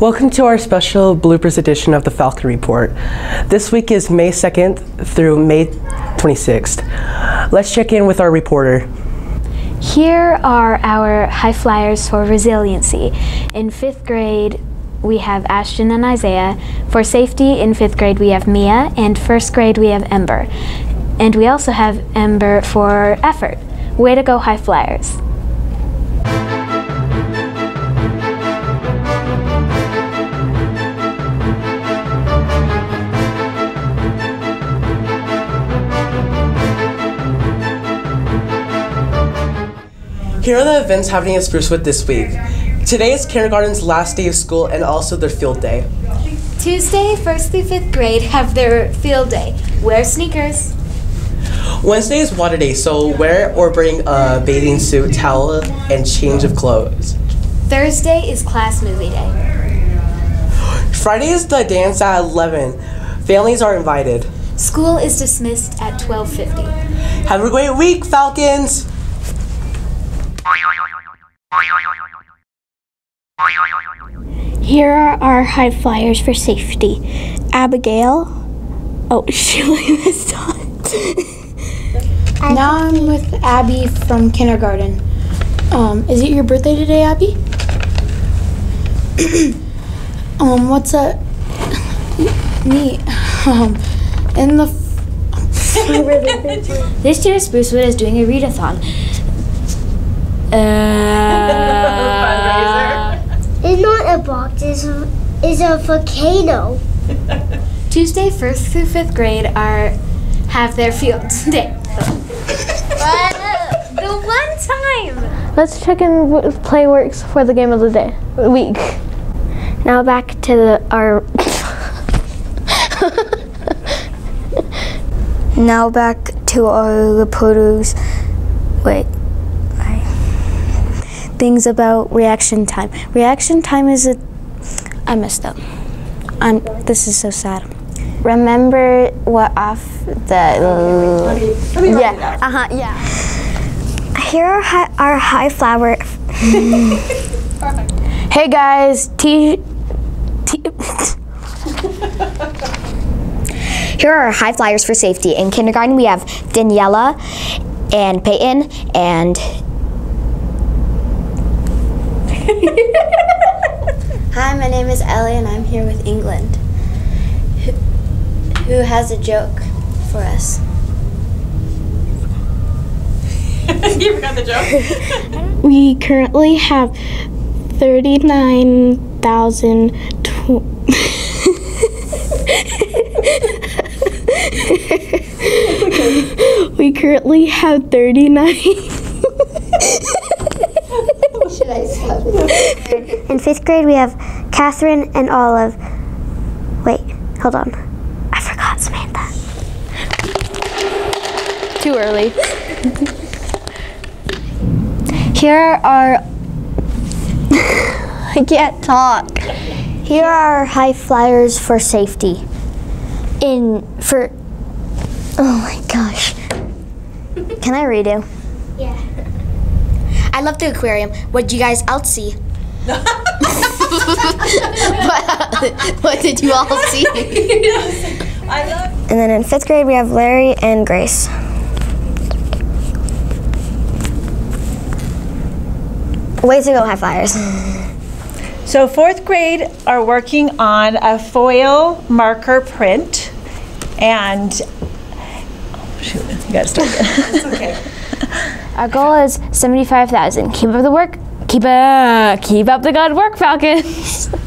Welcome to our special bloopers edition of the Falcon Report. This week is May 2nd through May 26th. Let's check in with our reporter. Here are our high flyers for resiliency. In fifth grade, we have Ashton and Isaiah. For safety, in fifth grade, we have Mia, and first grade, we have Ember. And we also have Ember for effort. Way to go, high flyers. Here are the events happening at Sprucewood this week. Today is kindergarten's last day of school and also their field day. Tuesday, 1st through 5th grade have their field day. Wear sneakers. Wednesday is water day, so wear or bring a bathing suit, towel, and change of clothes. Thursday is class movie day. Friday is the dance at 11. Families are invited. School is dismissed at 12:50. Have a great week, Falcons! Here are our high flyers for safety. Abigail. Oh, she missed on. Now I'm with Abby from kindergarten. Um, is it your birthday today, Abby? um, what's that? Neat. Um, in the. This year, Sprucewood is doing a readathon. Uh, It's not a box, it's, it's a volcano. Tuesday, 1st through 5th grade are have their field day. Uh, the one time. Let's check in with Playworks for the game of the day week. Now back to the, our. now back to our reporters. Wait. Things about reaction time. Reaction time is a. I messed up. I'm. This is so sad. Remember what off the. yeah. Uh huh. Yeah. Here are hi- our high flower. hey guys, T. T- Here are our high flyers for safety. In kindergarten, we have Daniela and Peyton and. Hi, my name is Ellie, and I'm here with England. Who, who has a joke for us? you forgot the joke. We currently have 39,000. Tw- we currently have 39. Should I stop? In fifth grade, we have Catherine and Olive. Wait, hold on. I forgot Samantha. Too early. Here are. I can't talk. Here are our high flyers for safety. In. For. Oh my gosh. Can I redo? Yeah. I love the aquarium. What did you guys else see? what, what did you all see? And then in fifth grade, we have Larry and Grace. Way to go, high flyers. So fourth grade are working on a foil marker print, and oh, shoot, you gotta start. it's okay. Our goal is 75,000. Keep up the work. Keep up, keep up the good work, Falcons.